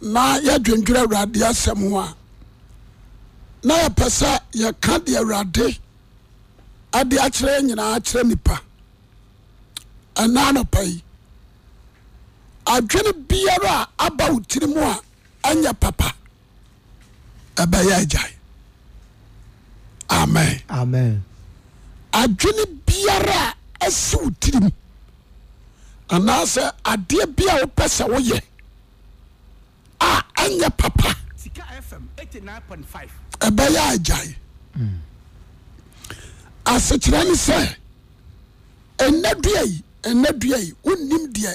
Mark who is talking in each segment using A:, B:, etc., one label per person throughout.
A: na
B: yɛdwendwere awurade asɛm ho a na yɛpɛ sɛ yɛka deɛ awurade ade akyerɛ yɛ nyinaa kyerɛ nipa ɛna anɔpa yi adwene biara a aba wo tiri mu a ɛnyɛ papa ɛbɛyɛ agyae amen
A: amen
B: adwene biara a asi wo tirim anaasɛ adeɛ bi a wopɛ sɛ woyɛ a ɛnyɛ papa ɛbɛyɛ agyae hmm. asekyerɛ ne sɛ ɛnɛ dua yi ɛnɛ dua yi wonnim deɛ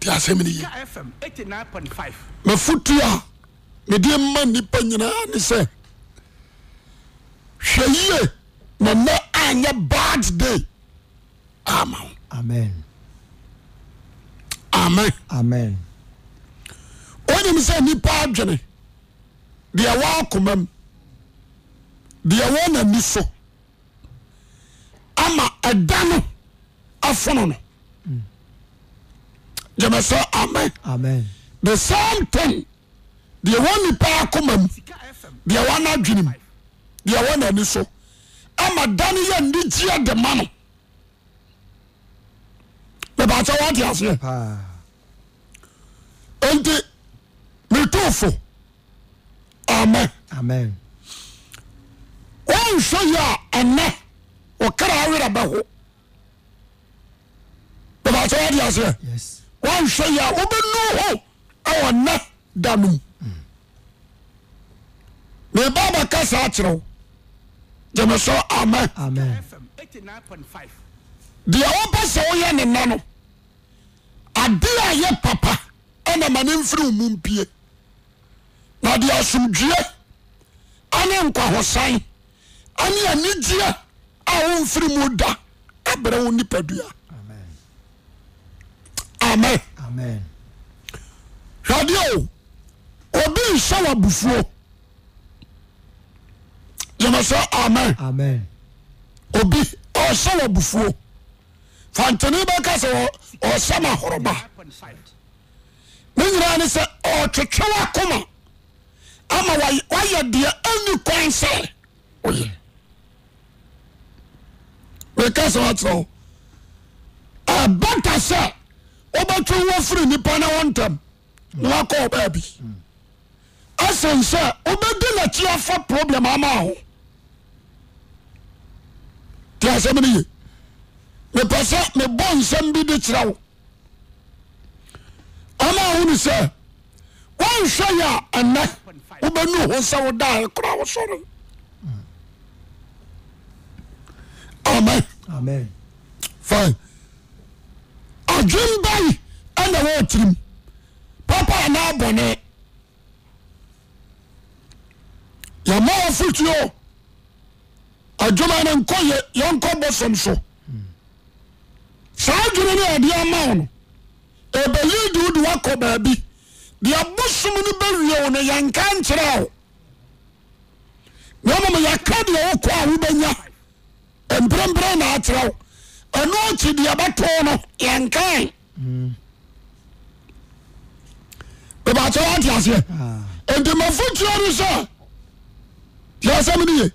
B: Te asɛm no
C: ye.
B: M'afotu a mede ma nnipa nyinaa ne sɛ, hwɛ yie na nnɛ anyɛ bad day ama wo.
A: Amen.
B: Amen.
A: Amen.
B: Wonim sɛ nnipa adwene deɛ ɛwɔ akomam, deɛ ɛwɔ n'ani so. ama ɛda no afono no gyeme sɛ amen the same thing deɛ wɔ nipa akoma
C: mu
B: deɛ wɔ n'adwene mu deɛ wɔ n'ani so ama da no yɛ anigyeɛ de ma no mebaakyɛ wɔte aseɛ nti metofo amen wonhwɛ yi a ɛnɛ wokra awerɛ bɛho bɛbɛsɛ wode aseɛ wonhwɛ yi a wobɛnu ho ɛwɔ nnɛ da no mu meba bɛka saa kyerɛ wo gyeme so amen deɛ wopɛ sɛ woyɛ ne nna no Ade a ɛyɛ papa na ma no mfiri wo mu mpue, na ɔde asomdwoeɛ ne nkwahosan ne anigyeɛ a womfiri mu da abrɛ wo nipadua.
A: Amen.
B: Amen.
A: Hwɛ
B: adeɛ o, obi nhyɛ wo abufuo. Gyeme sɛ amen.
A: Amen.
B: Obi ɔhyɛ wo abufuo. fantene bɛka sɛ ɔsɛ ma
C: horoba
B: ne nyinaa ne sɛ ɔtwetwe wakoma ama wayɛ deɛ ɛni kwan sɛ ɔyɛ meka sɛ wakyerɛ wo ɛbata sɛ wobɛtwe wafiri nipa na wo ntɛm na wakɔ ɔbaa bi asen sɛ wobɛdi n'akyi afa problem ama ho te asɛm no ye mepɛ sɛ mebɔ nsɛm bi de kyerɛ wo ama wo ne sɛ wonhwɛ yɛ a ɛnɛ wobɛnu ho sɛ wodae kora wo sɔre amen
A: amen
B: fine adwen bɛyi ɛna wɔtirim Papa anaa bɔne. Yɛma afotuo adwuma no nkɔ yɛ yɛnkɔ bɔfam so. Saa adwene no a yɛde ama wo no, ɛbɛyi de wo de wakɔ baabi. Deɛ bosom no bɛwie wo no yɛnka nkyerɛ wo. Na mmom yɛka deɛ wokɔ a wobɛnya mprempren na akyerɛ wo. Ɛno akyi deɛ bɛtoo no yɛnkae. bɛbɛakyɛ wante aseɛ nti mafotuo no sɛ deɛ asɛm no ye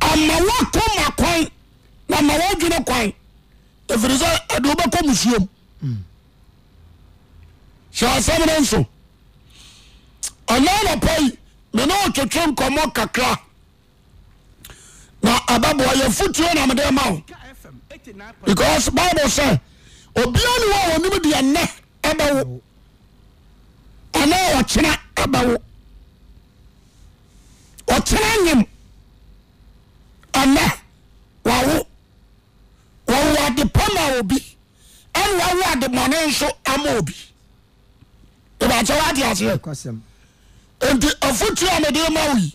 B: ama woakoma kwan na ma woadwene kwan ɛfiri sɛ ɛde wobɛkɔ musuom sɛ asɛm no nso ɛna anɔpa yi me ne ɔtwetwe nkɔmmɔ kakra na ɛbɛboa yɛ fotuo na mede ma wo because bible sɛ obiara ne wɔ a ɔnim deɛ nnɛ ɛbɛwo ɛnɛ ɔkyena ɛbɛwo ɔkyena nyem ɛnɛ wawo wɔwo ade pa ma obi ɛne wawo ade mɔne nso ama obi ɛbɛkyɛ wade aseɛ nti afotuo a mede ma wo yi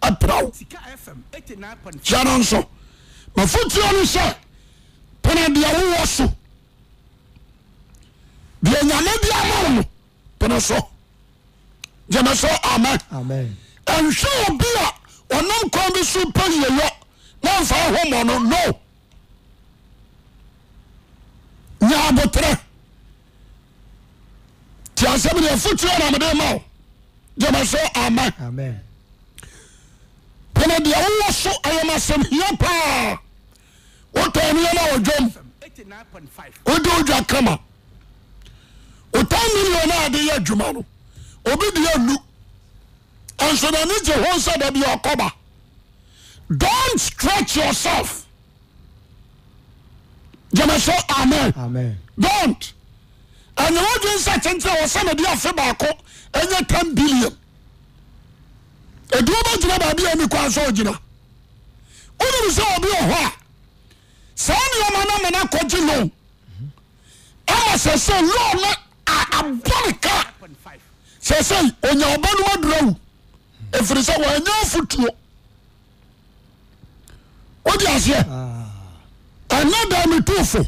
B: apira wo. Hyɛ no nso. M'afotuo ne sɛ, pene deɛ wowɔ so. Deɛ Nyame de ama wo no, pene so. Gyeme so, amen.
A: Amen.
B: Nhwɛ obi a ɔnam kwan bi so pɛ yieyɔ na mfa ho mmɔ no, no. Nya aboterɛ ti asɛm ne afotuo na mede ma wo gyama sɛ amen pɛnɛ deɛ wowɔ so ɛyɛ masɛm hia paa wotɔ nneɛma wɔ
C: dwam
B: wode odwa kama wotɔ million a de yɛ adwuma no obi deɛ nnu ɛnso n'ani gye ho sɛ da bi ɔkɔba don't stretch yourself gyama sɛ amen don't ɛnyɛ wodwen sɛ tenten a wɔsɛ mede afe baako ɛnyɛ 10 billion ɛduro bɛgyina baabi a ɛni kwan sɛ ɔgyina wonim sɛ obi wɔ hɔ a saa nneɛma no ma no akɔgye loan ama sɛ sɛ loan no abɔ ne ka sɛ sɛ ɔnya ɔba no adura wu ɛfiri sɛ wɔanya afotuo wode aseɛ ɛnɛ da metofo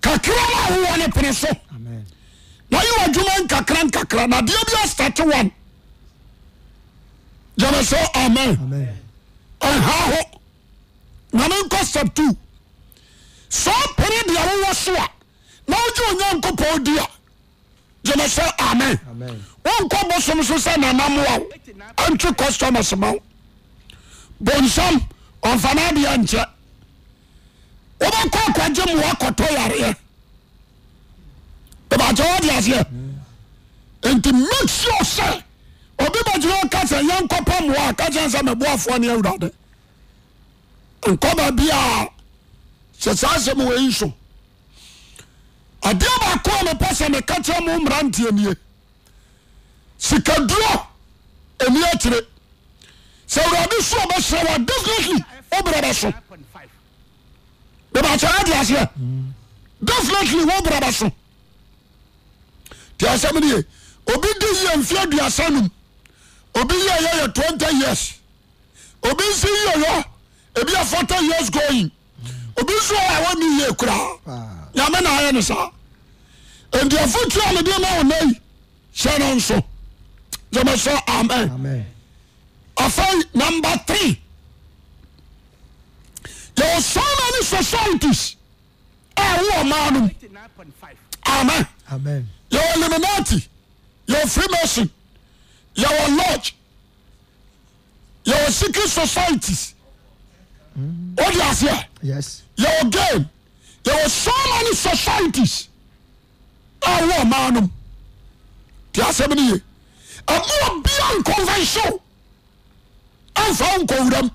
B: kakra no a wowɔ no pene so na yɛ adwuma nkakra nkakra na deɛ bi astate one gyama sɛ amen ɛha ho na menkɔ step two sɛ pene deɛ wowɔ so a na wogye onyankopɔn di a gyeme sɛ amen wonkɔ bosom so sɛ nana mmoa wo ɛntwe customers ma wo bonsam ɔmfa no adeɛ nkyɛ wobɛkɔ akɔgye mmoa kɔtɔ yareɛ ɛbɛkyɛ wode aseɛ nti make sure sɛ obi bɛgyina ɔka sɛ yɛnkɔpɛ mmoa a ka kyɛn sɛ meboafoɔ ne awurade nkɔ baabi a sɛ saa asɛm wei nso Adeɛ baako a mepɛ sɛ meka kyerɛ mo mmeranteɛ nie, sikaduro ɛni akyire. Sɛ Awurade so ɔbɛhyira wa definitely wo brɛ
C: bɛso.
B: Bɛbɛkyɛ ade aseɛ definitely wo brɛ bɛso. Ti asɛm nie obi di yie mfeɛ aduasa num obi yɛ yɛ yɛ twenty years obi nsi yɛ yɔ ebi afɔta years going. obi nso wɔ a wɔnni yie koraa nyame na ayɛ no saa nti afotu a mede ma ɔnɛ yi hyɛ no nso gyama sɛ amen afei number three yɛwɔ so many societies a ɛwɔ ɔmaa no mu amen yɛwɔ illuminati yɛwɔ freemason yɛwɔ lodge yɛwɔ secret societies wode aseɛ yɛwɔ game yɛwɔ so many societies a wɔ ɔmaa nom te asɛm no ye ɛmo ɔbia nkɔnvɛnhyew ɛmfa wo nkɔwuram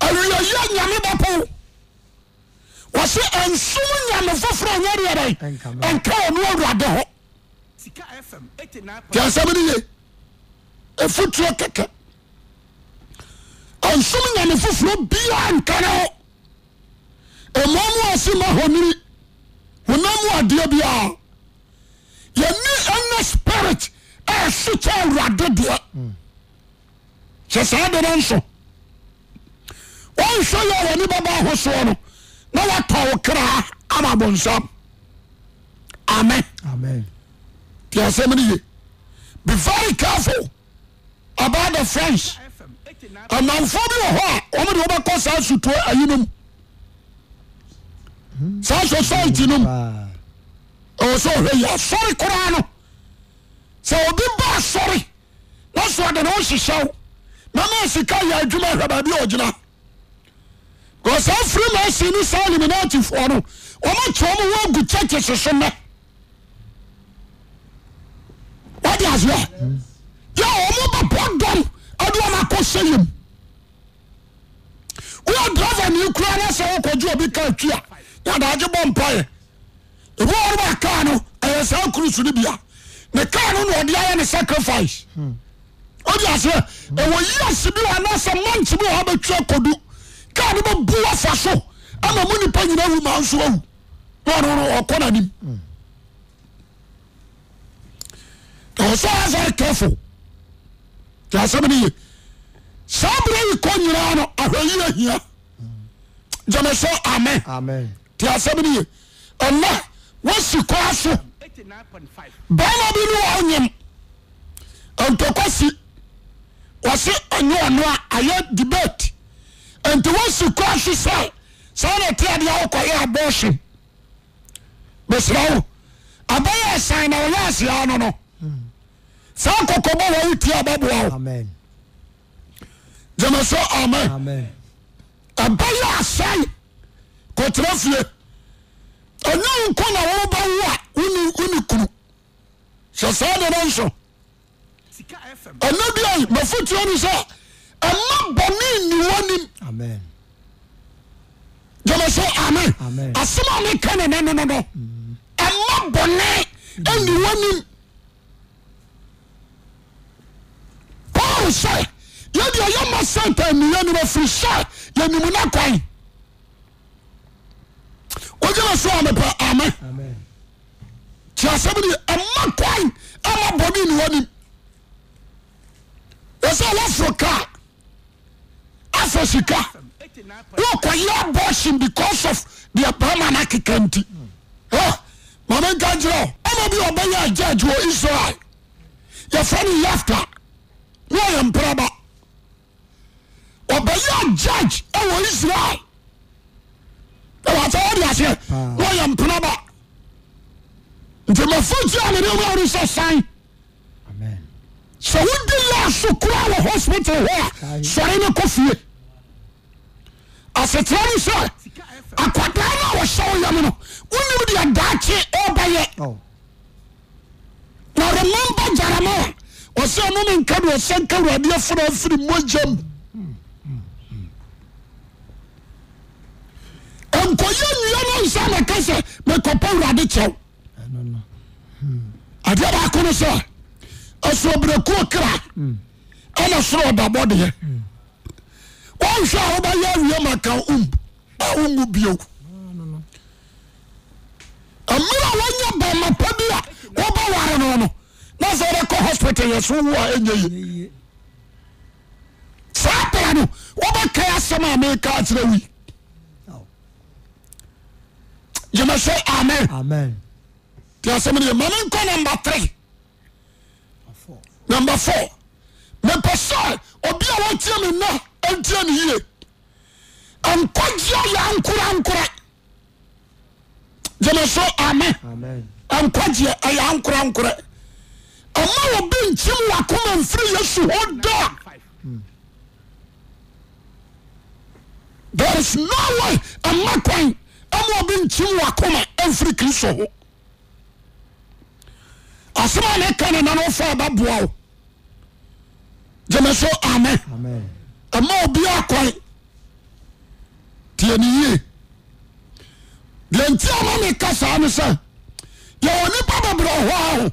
B: awieyɛ nyame bɛpo wɔse ɛnsom nyame foforɔ nyɛ
A: deɛ bɛn
B: ɛnka ɔno awurade ho
C: deɛ
B: asɛm no ye ɛfotuo kɛkɛ ɛnsom nyame foforɔ biaa nka ne ho ɛmɔ mu ase ma honini honam mu adeɛ biaa yɛne ɛnɛ spirit a ɛhyekyɛ awurade deɛ mm. Sɛ saa de no nso, wonhwɛ yɛ w'ani bɛba ho soɔ no na watɔ wo kra ama bonsam. Amen.
A: Amen.
B: Ti asɛm no ye. Be very careful about the friends. Anamfoɔ bi wɔ hɔ a wɔn de wɔbɛkɔ saa sutuo ayi no mu. Hmm. Saa society no
A: mu.
B: Ɛwɔ sɛ ɔhwɛ yɛ asɔre koraa no. Sɛ obi ba asɔre. wosoa de ne ho hyehyɛ wo mɛma sika yɛ adwuma hwɛ baabi a ɔgyina because saa freemason ne saa illuminati foɔ no wɔakyerɛ wɔn ho agu churches so nnɛ wode aseɛ yɛ wɔn bɛbɔ dɔm ɛde wɔn akɔhyɛ yam woyɛ driver ne kura no sɛ wokɔgye obi ka atwi a na daagye bɔ mpaeɛ ebi wɔ hɔ a kaa no ɛyɛ saa cruise no bi a ne kaa no na ɔde ayɛ ne sacrifice hmm. o di aseɛ hmm. ɛwɔ years bi wɔ anaasɛ months bi wɔ hɔ bɛtwi akodu kaa no bɛ bu afa so ama mu nipa nyina wu maa nso awu na ɔno no ɔkɔ n'anim hmm. ɛwɔ sɛ ɔyɛ very careful yɛ asɛm no ye saa berɛ yi kɔ nyinaa no ahwɛ yi ahia gyama sɛ amen Te asɛm no ye. Ɛnnɛ, woasi kwan so. Barima bi ne wɔn nyem. Ntɔkwa si. Wɔse ɛnyɛ ɔno a ayɛ debate. Nti woasi kwan so sɛ saa na ɛte adeɛ a wokɔyɛ abortion. Mesrɛ wo. Abɛyɛ ɛsan na ɔyɛ aseɛ ano no. Saa kɔkɔbɔ wɔ wo ti a bɛboa wo. Gyeme sɛ amen. Ɛbɛyɛ asɛe. Kɔtena fie. Ɛnyɛ wo nko na worebɛwo a wone kunu. Hyɛ saa de no nso. Ɛnɛ bi ai mafotuo no sɛ ɛma bɔne nni
A: w'anim.
B: Gyeme sɛ amen. Asɛm a meka ne nɛ no no no. Ɛma bɔne nni w'anim. Wɔahu sɛ yɛn deɛ yɛmma Satan nnua anim ɛfiri sɛ yɛnim no kwan. Wogyina so a mepɛ
A: ame.
B: Te asɛm ni ɛma kwan ɛma bɔne nnua anim. Wɔsɛ wɔforo kaa afa sika wokɔyɛ abortion because of deɛ bɛrima no akeka nti mame nka nkyerɛ o ɛma bi ɔbɛyɛ judge wɔ Israel yɛfrɛ no Yafta na ɔyɛ mpraba ɔbɛyɛ judge wɔ Israel ɛwɔsɛ wɔde aseɛ na ɔyɛ mpraba nti mafo tia ne nneɛma ɔno sɛ san sɛ wodi laso koraa wɔ hospital hɔ a sɔre no kɔ fie asetra no sɛ akwadaa no a wɔhyɛ wo yam no wonim deɛ daakye ɛbɛyɛ
A: oh.
B: na remember Jeremiah ɔsɛ ɔno ne nka deɛ ɔsɛ nka awurade aforo afiri mogyam nkɔyɛ nnua no nsa na ka sɛ mekɔpɛ awurade kyɛw adeɛ baako no sɛ asuaberɛkuo kra ɛna soro ɔdabɔ deɛ wɔnhwɛ a wobɛyɛ awie ma ka um a wongu bio mmerɛ a wonya bɛma pa bi a wobɛware no no na sɛ wobɛkɔ hospital yɛ so wo a ɛnyɛ ye saa pra no wobɛkae asɛm a meka akyerɛ wei gyeme sɛ amen nti asɛm no yɛ ma me nkɔ number three number four mepɛ sɛ obi a wɔtie me nnɛ ntie ne yie nkwagyeɛ yɛ ankorankora gyeme so amen nkwagyeɛ ɛyɛ ankorankora ɛma obi nkyem wakoma mfiri yesu hɔ da There is no way ɛmma kwan ɛma obi nkyim wakoma ɛmfiri Kristo ho. Asɛm a meka no na no fa ɛbɛboa wo. Gyeme so amen. Ɛma obi akwan tie ne yie. Deɛ nti ama meka saa ne sɛ yɛwɔ nnipa bebrɛ hɔ a ho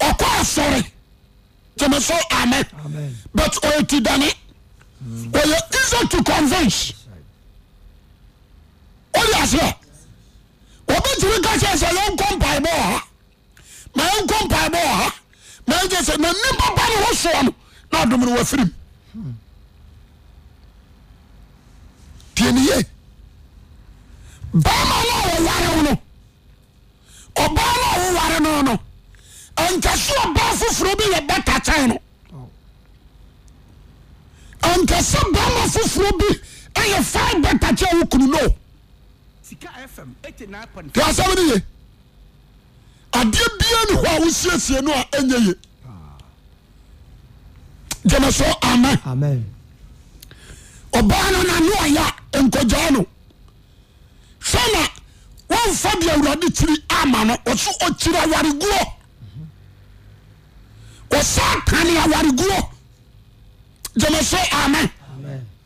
B: ɔkɔ asɔre gyeme so
A: amɛ
B: but ɔyɛ ti dane ɔyɛ easy to convince ɔde aseɛ ɔbɛtumi ka kyerɛ sɛ yɛnkɔ mpaebɔ wɔ ha ma yɛnkɔ mpaebɔ wɔ ha ma yɛnkyɛ sɛ na nipa ba ne ho soɔ no na adom no wafirim tiɛ ne yie bɛrima no a wɔware wo no Ɔbaa no a woware no no, ɛmpɛ sɛ ɔbaa foforɔ bi yɛ bɛta kyɛn no. Ɛmpɛ sɛ barima foforɔ bi yɛ fine bɛta kyɛn wo kunu no. Te asɛm no ye. Adeɛ bia ni hɔ a wosiesie no a ɛnyɛ ye. Gyeme so amen. Ɔbaa no na no ɔya nkɔgyaa no. sɛ na wɔmfa deɛ Awurade kyiri ama no. Ɔso ɔkyiri awareguo. Ɔsan kane awareguo. Gyeme so amen.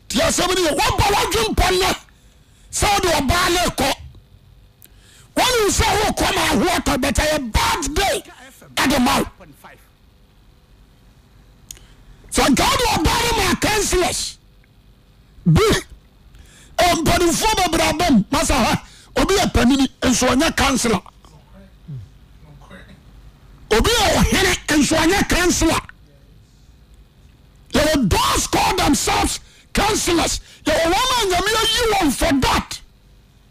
B: Ti asɛm no yɛ wɔbɔ w'adwempɔ nnɛ sɛ wode ɔbaa no rekɔ. Wɔnim sɛ worekɔ ma ahoɔ tɔ bɛtɛ yɛ bad day ɛde ma wo. sɛ nka wode ɔbaa no ma councillors bi mpanimfoɔ bɛbrɛ aba mu na sɛ ha obi yɛ panini nso ɔnyɛ councillor obi yɛ ɔhene nso ɔnyɛ councillor yɛwɔ those call themselves councillors yɛwɔ wɔn a nyame ayi wɔn for that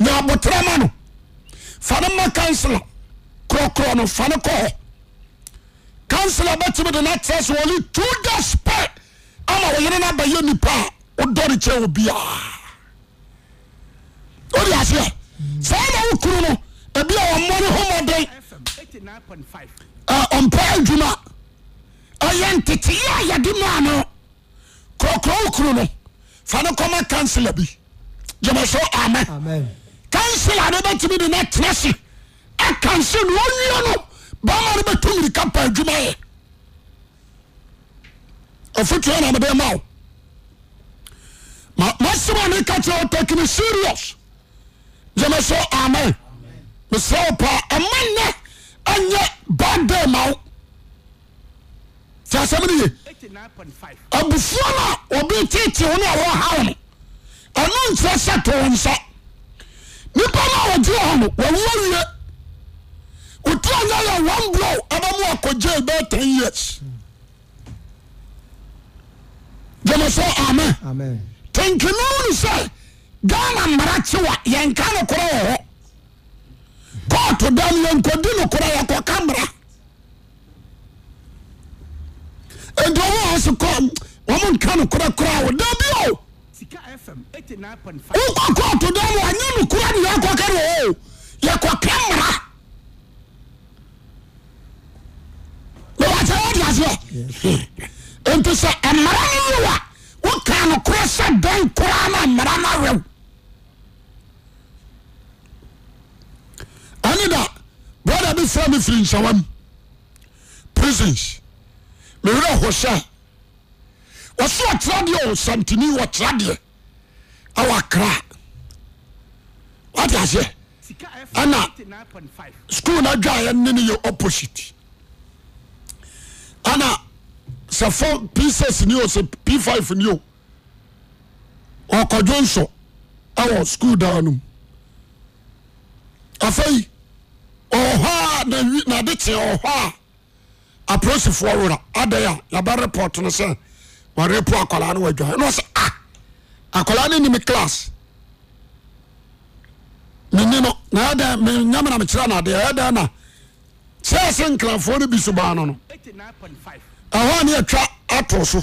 B: nya aboterɛ ma no fa no ma kansela korɔkorɔ no fa no kɔ hɔ kansela bɛtumi de no atrɛ so only two days pɛ ama ɔyere no abɛyɛ nipa a wodɔ no kyɛ obiara wode aseɛ saa na wo kunu no ebi a ɔmmɔ ne
C: ho
B: mmɔden ɔmpɛ adwuma ɛyɛ nteteyɛ a yɛde maa no kɔkɔɔ wo kunu no fa no kɔma kansela bi gyeme so amen kansela no bɛtumi de no atena se akanse no ɔwie no bɛma no bɛtu mmirika pa adwuma yɛ ɔfotua na mede ma wo ma masɛm a meka kyerɛ wo take no serious gyeme so amen mesrɛ wo paa ɛma nnɛ ɛnyɛ bad day ma wo ti asɛm no ye abufuo no a obi tete wo ne a wɔhaw no ɛno nkyerɛ sɛ to wo nsa nipa no a wɔgye hɔ no wɔwu awie wotu anya yɛ one blow ɛbɛ mu akɔ jail bɛyɛ ten years gyeme sɛ amen tenkene wo ne sɛ ghana mmara kyewa yɛnka nokorɛ wɔ hɔ kɔɔto da no yɛnkɔdi nokorɛ yɛkɔka mmara Enti wɔn a wɔse kɔ wɔn nka nokorɛ koraa wɔ dabi o. Wokɔ kɔɔto dan mu anyɛ nokorɛ ne yɛkɔka no o yɛkɔka mmara. Wɔbɛkyɛ wɔde aseɛ. Enti sɛ mmara no yɛ wa woka nokorɛ sɛ dɛn koraa na mmara no awɛw. ɛne da brother bi frɛ me firi nsawam prisons mewerɛ ho sɛ wɔso ɔtra deɛ o santini wɔtra deɛ ɛwɔ akra wate aseɛ
C: ɛna
B: school no adwaeɛ ne no yɛ opposite ɛna sɛ fo p6 ni o sɛ p5 ni o ɔkɔdwo nso wɔ sukuu dan no mu afei ɔhɔ a nawi n'ade kye ɔhɔ a apolisifoɔ wera adɛn a yɛbɛ report no sɛ wɔrepo akwadaa no wadwan na ɔsɛ ah akwadaa no nim class menni no na ɛyɛ dɛn menyɛ me na mekyerɛ no adeɛ ɛyɛ dɛn na sɛ ɛsɛ nkrafoɔ no bi so baa no no ɛhɔ a ne atwa ato so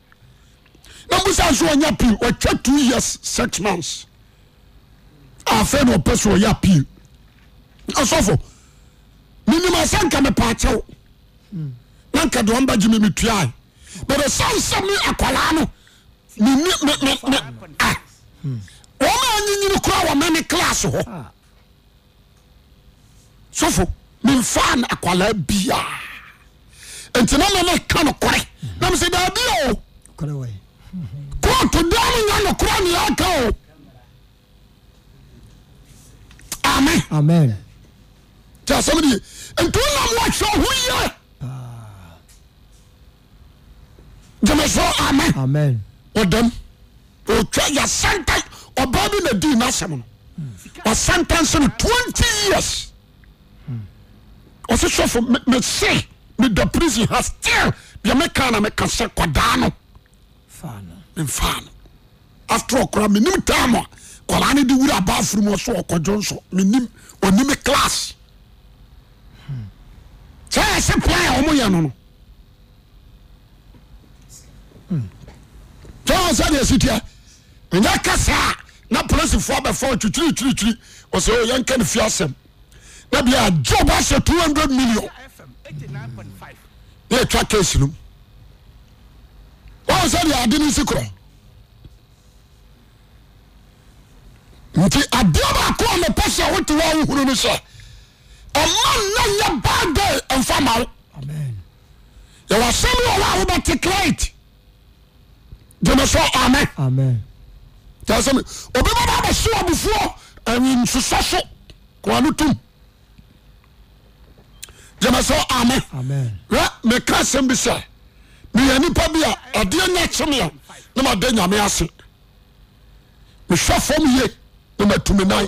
B: na mbusa nso ɔnyɛ appeal ɔtwa two years six months afei na ɔpɛ so ɔyɛ appeal ɔsɔfo menim asɛ nka mepa akyɛw na nka deɛ ɔmba gye me metuae bɛbɛ sane sɛ me akwalaa no meni me me me ah wɔn a nyinyini kura wɔ mɛne class hɔ. sofo memfaa no akwalaa bia nti na mama ka nokorɛ na mesɛ daabi o kóòtù dɛm mo nya nokorɛ ne yɛaka o amen
A: amen
B: tí asɛm ni nti wọn nam wɔhwɛ ɔho yɛ. gyemɛso amen ɔdam ɔtwa yɛsanta ɔbaa bi na dii n'asɛm no ɔsantanse no 20 years ɔse sɔfo mese meda prison ha still deɛ meka na meka sɛ kɔdaa no memfaa no after all koraa menim time a kwadaa no de wura bathroom hɔ so ɔkɔ dwo nso menim ɔni me class sɛ yɛ sɛ plan a wɔn yɛ no no sɛ wɔn sɛ deɛ si teɛ ɛnyɛ kasa a na polisifoɔ abɛfa ɔtwitwirikyirikyiri ɔsɛ yɛn kɛ ne fi asɛm. na bia job asɛ 200 million na ɛtwa case no wɔn sɛ deɛ ade no si korɔ nti adeɛ baako a mepɛ sɛ wote wɔ wohunu no sɛ ɛma nna nyɛ bad day ɛmfa ma wo yɛwɔ asɛm wɔ hɔ a wobɛte client gyeme so amɛ tɛsɛ me obi bɛba abɛhye abufuo nsesɛ so kɔa no tom gyeme so
A: amɛ
B: wɛ meka asɛm bi sɛ meyɛ nipa bi a adeɛ nya kyemeɛ na mada nyame ase mehwɛ fam ye na matu me nan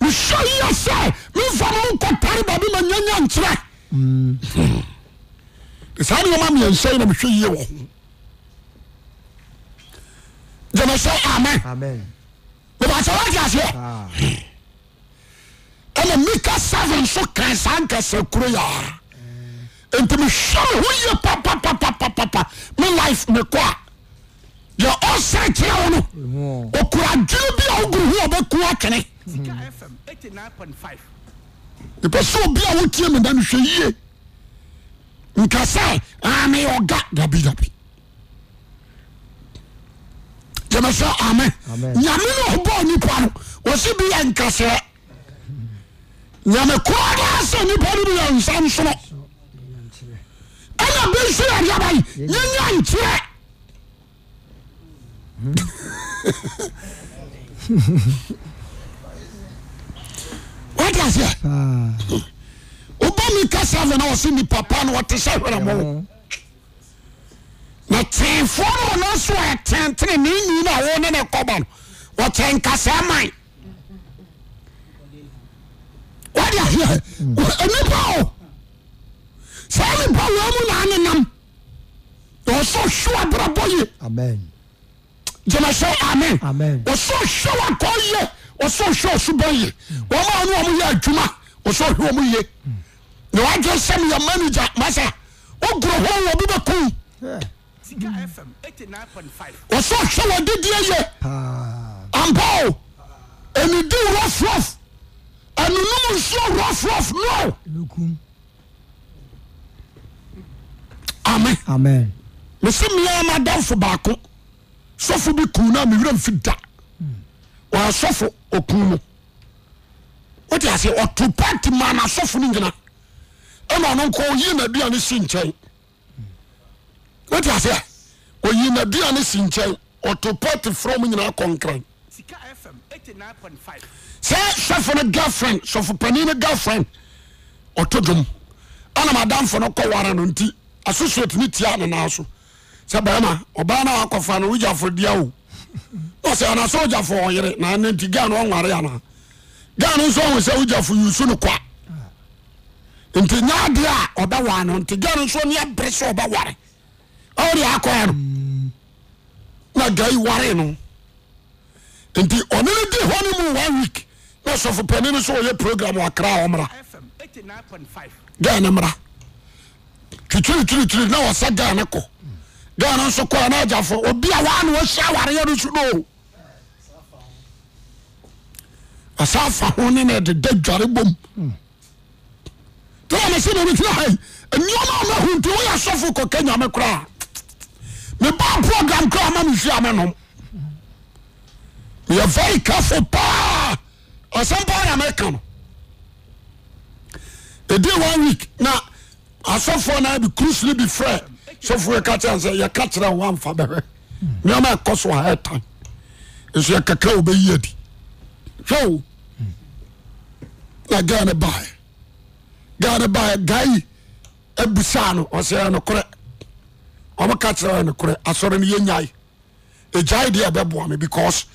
B: Mehyɛ yia sɛ memfa me ho nkɔtare baabi ma nyanya nkyerɛ. Na saa nneɛma mmiɛnsa yi na mehwɛ yie wɔ ho. Gyeme sɛ amen. Mebakyɛ wate aseɛ. Ɛna Mika 7 nso kan saa nkasa kuro yɛ ara. Enti mehwɛ me ho yie papapapapapa me life mekɔ a deɛ ɔsere kyerɛ wo no ɔkura adwene bi a woguru ho ɔbɛku atwene. Mepɛ sɛ obi a wotie me na no hwɛ yie nka sɛ ah, meyɛ ɔga dabi dabi gyeme sɛ amen nyame ne ɔbɔɔ nipa no ɔse bi yɛ nkaserɛ Nyame koraa na asɛ nipa no bi yɛ nsa nsono. Ɛna bi nso yɛ adeaba yi, yɛnya nkyerɛ. Wate aseɛ? Woba mi kasa na wɔse nipa pa na wɔte sɛ hwerɛ mo. Na teefoɔ no ɔno nso a ɛtentene ne nni na wɔne ne kɔba no, wɔkyɛ nkasɛɛ man. wade aseɛ nipa o saa nipa wei mu na anenam ɔsɛ ɔhwɛ w'abrabɔ
A: yie
B: gyina sɛ amen ɔsɛ ɔhwɛ w'akɔ yie ɔsɛ ɔhwɛ ɔsobɛn yie wɔn a ɔne wɔn yɛ adwuma ɔsɛ ɔhwɛ wɔn yie na wadwe sɛ meyɛ manager masa wogoro ho wɔ bi
C: bɛkui
B: Wɔsɛ ɔhwɛ w'adidie
A: yie
B: ampa o Ɛnidi rough rough Ɛnonom nsuo rough rough
A: No
B: Amen Mese mea m'adamfo baako sɔfo bi kuu no a me werɛ mfi da Ɔyɛ sɔfo ɔkuu no Wote aseɛ ɔto party maa n'asɔfo no nyina ɛna ɔno nko ɔyii n'aduane si nkyɛn wote aseɛ ɔyi nadua no si nkyɛn ɔto pɔte frɛ mu nyinaa kɔnkran sɛ sɔfo no girlfriend sɔfo panin no girlfriend ɔto dwom ana madamfo no kɔware no nti associate no tia ne nan so sɛ bɛrima ɔbaa no a akɔfa no wogyafo dia o na sɛ anasɛ wogyafo ɔyere na ɛno nti gaa no ɔnware ana gaa no nso ɔhu sɛ wogyafo yusu no kwa nti nyɛ adeɛ a ɔbɛware no nti gɛl no nso ɔni abere sɛ ɔbɛware ɔwɔ deɛ akɔɛ no na gɛi ware no nti ɔne no di hɔ ne mu one week na ɔsɔfo panin no so ɔyɛ program wɔ akra a ɔmmra gɛl no mmra twitwiritwiritwiri na ɔsɛ gɛl no kɔ gɛl no nso kɔɛ na agyafo obi a waa na ɔhyɛ awareɛ no so no asa afa ho ne na ɛdeda dware bom tena ne sɛ na mekyerɛ ha yi nneɛma a mahu nti woyɛ asɔfo kɔka nyame koraa meba program koraa ma mehwia me nom meyɛ very careful paa Asɛmpa na mɛka no. Ɛdi one week na asɔfoɔ na bi kurus no bi frɛ sɔfoɔ ɛka kyerɛ sɛ yɛka kyerɛ wo amfa bɛhwɛ nneɛma ɛkɔ so a ɛtan nso yɛkaka wo bɛyi adi hwɛ o na gaa ne baɛ gaa ne baɛ gaa yi abusaa no ɔsɛ ɛnokorɛ ɔmo ka kyerɛ ɛnokorɛ asɔre no yɛnyae ɛgyae deɛ ɛbɛboa me because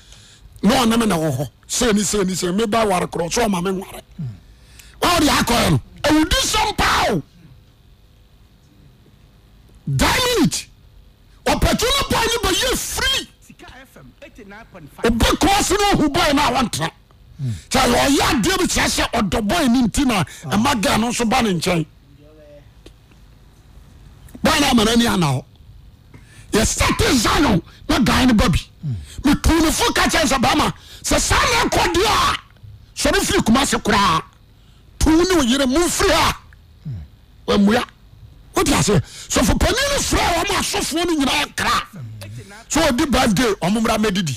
B: na ɔne me na wɔ hɔ sɛ ni sɛ ni sɛ meba aware korɔ sɛ ɔma me nware ɔwɔ deɛ akɔɛ no awudi sɛm paa o that minute ɔpɛtu no bɔɔ ne bɛyɛ firi ɔbɛ kɔɔ se no ɔhu bɔɔ no a wɔntena nti ayɛ ɔyɛ adeɛ bi kyerɛ sɛ ɔdɔ bɔe no nti na ɛma gɛɛ no nso ba ne nkyɛn bɔe no ama no ani ana hɔ yɛsɛte zion na guy no ba bi metuu ne fo ka kyɛn sɛ bɛma sɛ saa na ɛkɔ deɛ a sɔre firi kuma se koraa tuu ne oyere momfiri ha wammua wote aseɛ sɔfo panin no frɛ wɔn asɔfoɔ no nyinaa kra so ɔdi birthday ɔmo mmra mɛdidi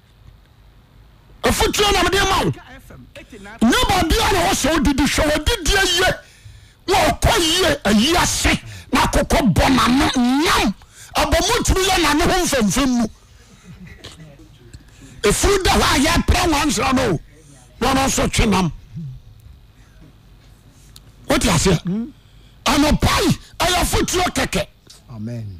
B: afotuo na mede ma wo nyɛ baabia na wɔsɛ wodidi hwɛ wadidiɛ yie na ɔkɔ yie ayi ase na akokɔ bɔ n'ano nam abɔmu ntumi yɛ n'ano ho mfɛmfɛm mu efuru da hɔ a yɛpra nwansra no na ɔno nso twe nam wote aseɛ anɔpa yi ɛyɛ afotuo kɛkɛ
A: amen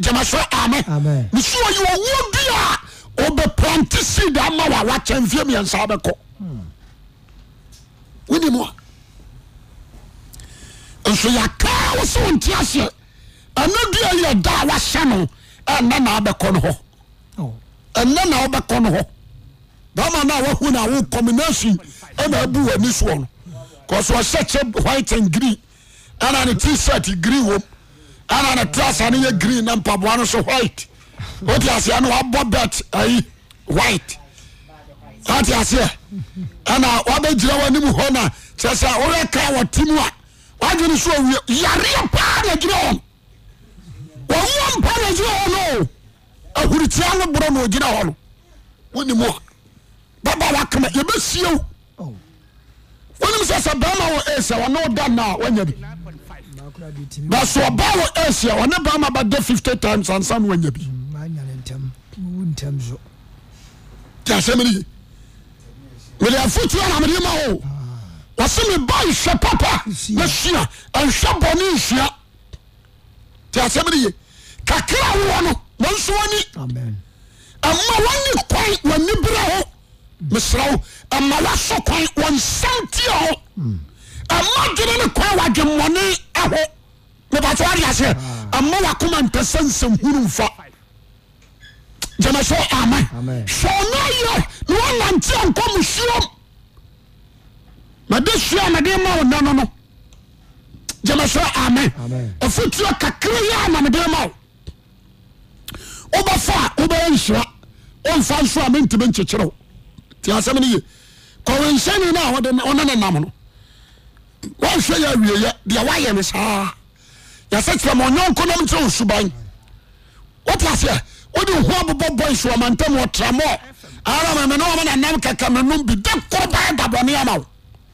B: gyama sɛ ame mesi ɔyɛ owuo bi a ɔbɛ plante seed ama wa wakyɛ mfie mmiɛnsa bɛkɔ woni mu a nso yɛakaa wo sɛ wonte aseɛ ɛna dua yɛ da a wahyɛ no ɛnna na abɛkɔ no hɔ ɛnna na wobɛkɔ no hɔ bɛma no a wahu no a wo combination ɛna abu w'ani soɔ no kɔsɛ ɔhyɛ kyɛ white and green ɛna ne t-shirt green wom ɛna ne trasa no yɛ green na mpaboa no so white wote aseɛ na wabɔ bet ayi white wote aseɛ ɛna wabɛgyina w'anim hɔ na kyerɛ sɛ woyɛ ka wɔ te mu a wadwene so awie yareɛ paa na gyina hɔ wɔwuo mpa na gyina hɔ no ahuritia no borɔ na ɔgyina hɔ no wonim a baba wakama yɛbɛsie wo wonim sɛ sɛ bɛrima wɔ asia wɔne woda nna a woanya bi na so ɔba wɔ asia wɔne bɛrima bɛda 50 times ansa no wanya bi nti asɛm no ye mede afotuo na mede ma o wɔse meba nhwɛ papa na sua nhwɛ bɔne nsua te asɛm no ye kakra wowɔ no manso wani ɛma wani kwan wani berɛ ho mesrɛ wo ɛma waso kwan wɔ nsɛm tie ho ɛma dwene ne kwan wadwemmɔne ho mepatɛ wade aseɛ ɛma wakoma mpɛ sɛ nsɛm hunu mfa gyama sɛ amen hwɛ ɔno ayɛ na wanante ankɔ museum made sua mede ma ɔnɛ no no gyeme sɛ amen ɛfotuo kakra yi a na mede ma wo wobɛfa a wobɛyɛ nhyira womfa nso a mentumi nkyekyere wo nti asɛm no ye kɔwenhyɛne no a wode wone ne nam no wɔnhwɛ yɛ awieyɛ deɛ woayɛ no saa yɛsɛ kyerɛ ma ɔnyɔnko nam nkyerɛ wo suban wote aseɛ wode ho abobɔ boys wɔ mantam ɔtramɔ ara ma me ne wɔn na nam kɛkɛ menom bi de koro bɛyɛ dabɔne ama wo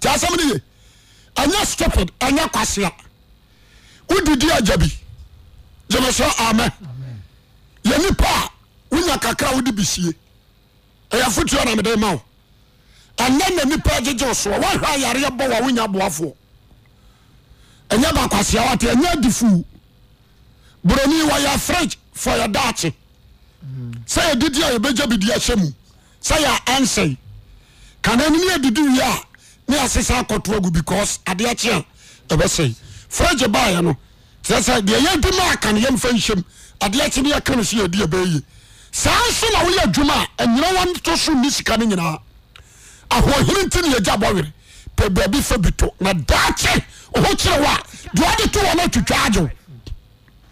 B: ti asɛm no ye ɛnyɛ stupid ɛnyɛ kwasea wodidi agya bi gyeme sɛ amɛ yɛ nipa a wonya kakra wode bisie ɛyɛ afotuo na mede ma wo ɛnɛ na nipa agyegye wo soɔ woahwɛ ayareɛ bɔ wa wonya boafoɔ ɛnyɛ ba kwasea wate ɛnyɛ adifuu buroni wɔyɛ fridge for yɛ daakye sɛ yɛdidi a yɛbɛgya bidi ahyɛ mu sɛ yɛ ansɛe ka no anim yɛdidi wie a ne yɛasesa akɔto agu because adeɛ akye a ɛbɛsɛe fridge baeɛ no kyerɛ sɛ deɛ yɛdi ma aka no yɛmfa nhyɛm adeɛ akye ne yɛka no so yɛdi ɛbɛyɛ saa nso na woyɛ adwuma a anyina wa to so nni sika no nyinaa ahoɔhene nti ne yɛgya bɔwere pɛ baabi fa bi to na daakye ɔho kyerɛ wo a deɛ ɔde to wɔ no atwitwa agyew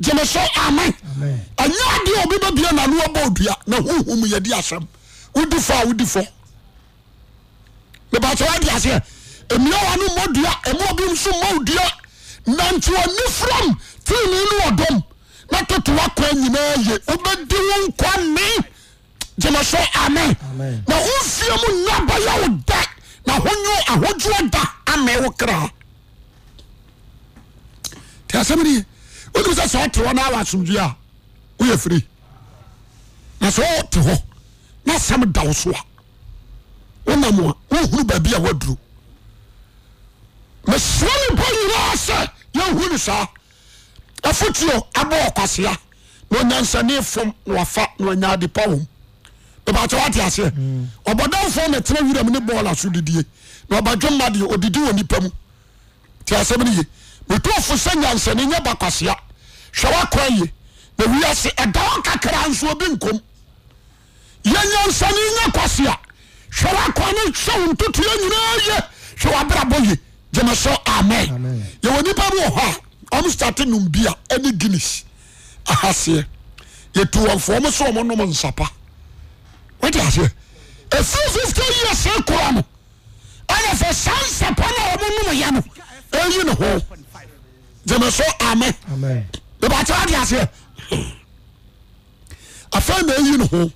B: gyeme so amen ɛnyɛ adeɛ a obi bɛbie n'ano abɔ odua na honhom yɛ di asɛm wodi fɔ a wodi fɔ mebɛkyɛ wadi aseɛ mmea wa no mmɔ dua ɛmu obi nso mmɔ odua nante ɔni from tirinii ne ɔdɔm na toto wakɔ nyinaa yie wobɛdi wo nkɔ ne gyeme so amen na wo mfie mu nya bɛyɛ wo dɛ na honyo ahodwoɔ da amee wo kraa ti asɛm ne ye wonim sɛ sɛ wote hɔ na awɔ asomdwie a woyɛ firi na sɛ wote hɔ na asɛm da wo so a wonam a wohunu baabi a woaduro mesrɛ ne bɔ nyinaa sɛ yɛhu ne saa Afotuo abɔ ɔkwasea na onyansani fam na wafa na wanya ade pa wom. Mebakyɛ wate aseɛ. Mm. Ɔbɔdamfoɔ na ɛtena wiram ne bɔɔl aso didie na ɔbadwemma deɛ ɔdidi wɔ nipa mu. Te asɛm no ye. Metuofo sɛ nyansani nyɛ ba kwasea. Hwɛ wakora ye. Na wiase ɛda hɔ kakra nso obi nkom. Yɛ nyansani, nyɛ kwasea. Hwɛ w'akwane, hwɛ wo ntotoeɛ nyinaa yie, hwɛ w'abrabɔ yie. Gyeme so amen. Yɛwɔ nnipa bi wɔ hɔ a wɔn starte nom bia ɛne Guinness ahaseɛ. Yɛtu wɔn fo wɔn so wɔn nom nsapa. Wate aseɛ? Ɛfiri 50 years kora no ɛna sɛ saa nsapa no a wɔn nom yɛ no ɛyi ne ho. Gyeme so amen. Bɛbɛkyɛ wate aseɛ. Afei na eyi ne ho.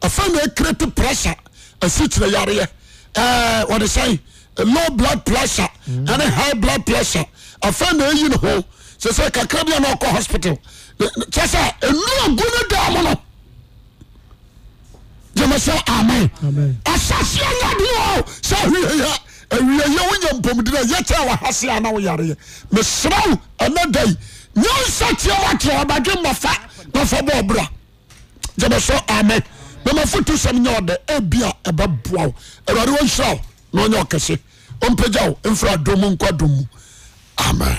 B: Afei na ekreti pressure asikyerɛ yareɛ. Ɛɛ wɔde sɛn low blood pressure mm. ɛne high blood pressure. Afei na eyi ne ho. Sese kakra bi a na ɔkɔ hospital. Kyɛ sɛ enu egu ne dan mu no. gyeme sɛ amen asase anya de o sɛ hwehwɛ awieɛ wonya mpɔmudin a yɛkyɛ wɔ ha se ana woyareɛ mesrɛ wo ɛnɛ da yi nyansa teɛ watrɛ ɔbadwe mafa mafa bɔ ɔbra gyeme sɛ amen mama foto sɛm nyɛ ɔdɛ ebia ɛbɛboa wo awurade wɔnhyira wo na ɔnyɛ ɔkɛse ɔmpagya wo mfiri adom nkɔ adom mu amen